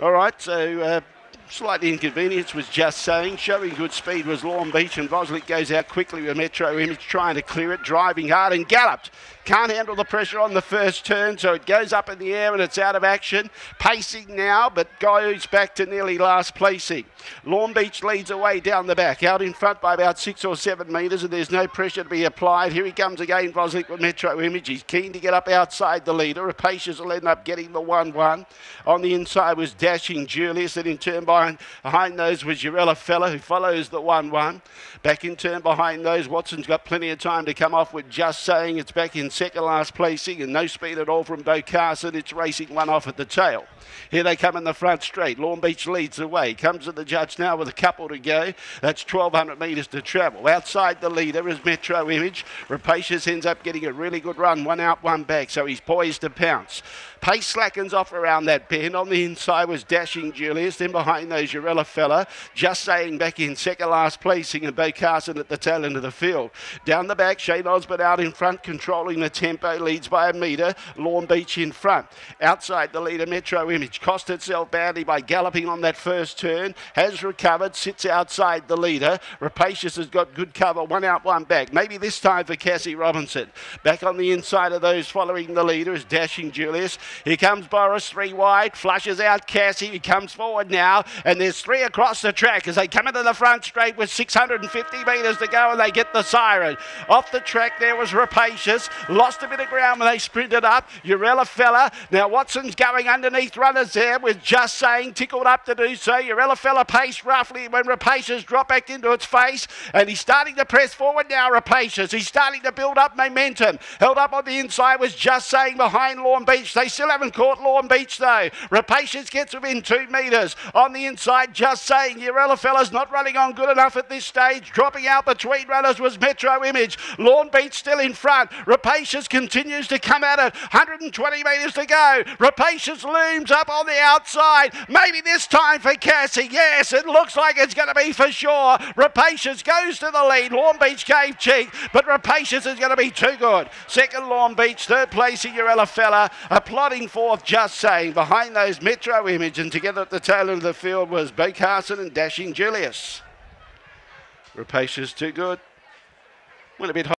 All right, so uh, slightly inconvenience was just saying. Showing good speed was Lawn Beach, and Voslick goes out quickly with Metro Image trying to clear it, driving hard and galloped. Can't handle the pressure on the first turn, so it goes up in the air and it's out of action. Pacing now, but goes back to nearly last placing. Lawn Beach leads away down the back, out in front by about six or seven metres, and there's no pressure to be applied. Here he comes again, Voslick with Metro Image. He's keen to get up outside the leader. Rapacious will end up getting the 1 1. On the inside was Dashing Julius, and in turn behind, behind those was Urella Fella, who follows the 1 1. Back in turn behind those, Watson's got plenty of time to come off with just saying it's back in second last placing and no speed at all from Bo Carson. It's racing one off at the tail. Here they come in the front straight. Lawn Beach leads the way. Comes at the judge now with a couple to go. That's 1,200 metres to travel. Outside the leader is Metro Image. Rapacious ends up getting a really good run. One out, one back. So he's poised to pounce. Pace slackens off around that bend. On the inside was Dashing Julius. Then behind those, Urella Fella. Just saying back in second last placing and Bo Carson at the tail end of the field. Down the back, Shane Osborne out in front, controlling the tempo. Leads by a metre. Lawn Beach in front. Outside the leader, Metro Image. Cost itself badly by galloping on that first turn. Has recovered. Sits outside the leader. Rapacious has got good cover. One out, one back. Maybe this time for Cassie Robinson. Back on the inside of those following the leader is Dashing Julius. Here comes Boris, three wide, flushes out Cassie. He comes forward now, and there's three across the track as they come into the front straight with 650 metres to go, and they get the siren. Off the track there was Rapacious, lost a bit of ground when they sprinted up. Urella Fella. Now Watson's going underneath runners there with just saying tickled up to do so. Urella Fella paced roughly when Rapacious dropped back into its face, and he's starting to press forward now. Rapacious. He's starting to build up momentum. Held up on the inside was just saying behind Lawn Beach. They still haven't caught Lawn Beach though. Rapacious gets within two metres. On the inside, just saying Urella Fella's not running on good enough at this stage. Dropping out between runners was Metro Image. Lawn Beach still in front. Rapacious continues to come at it. 120 metres to go. Rapacious looms up on the outside. Maybe this time for Cassie. Yes, it looks like it's going to be for sure. Rapacious goes to the lead. Lawn Beach gave cheek, but Rapacious is going to be too good. Second Lawn Beach, third place Urella Fella. Applauding fourth, just saying. Behind those Metro Image and together at the tail end of the field was Bo Carson and Dashing Julius. Rapacious too good. Went a bit high.